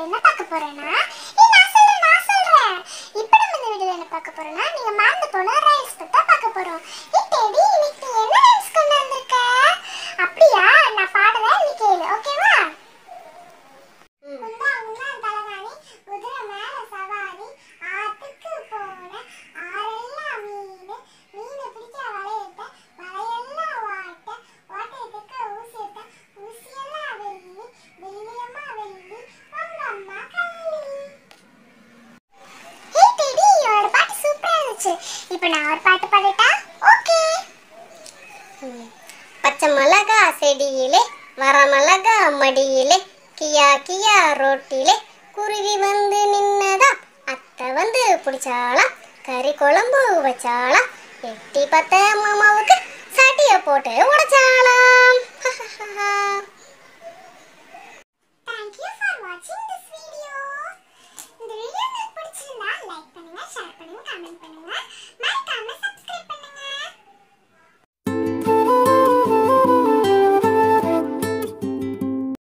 என்ன பார்க்க போகிறேன்னா நான் சொல்ல நான் சொல்கிறேன் இப்போ நம்ம இந்த வீடியோவில் என்ன பார்க்க போகிறோன்னா நீங்க மறந்து போன ரைல்ஸ் பற்றி பார்க்க போறோம். போச்சு இப்போ நான் ஒரு பாட்டு பாடிட்டா? ஓகே. பச்சை மிளகா செடியிலே வரமிளகா மடியிலே கியா கியா ரோட்டிலே குருவி வந்து நின்னதா அத்தை வந்து பிடிச்சாளா கறி குழம்பு வச்சாளா எட்டி பத்த மாமாவுக்கு சட்டியை போட்டு உடைச்சா